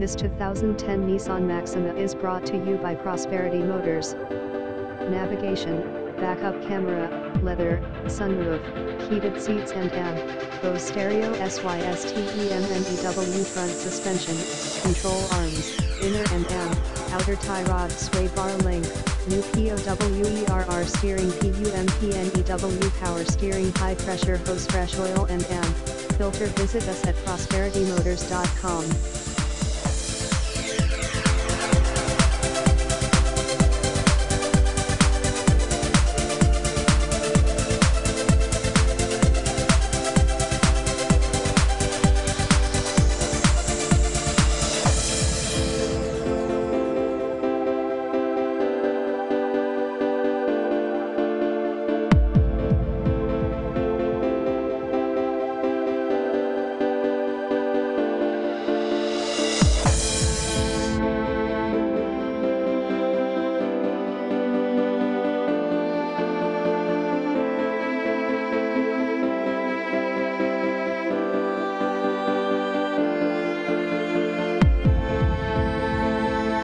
This 2010 Nissan Maxima is brought to you by Prosperity Motors. Navigation, backup camera, leather, sunroof, heated seats and AM, Bose stereo SYSTEMMEW front suspension, control arms, inner and AM, outer tie rod sway bar length, new POWERR steering PUMPNEW power steering high pressure hose fresh oil and AM, filter visit us at prosperitymotors.com.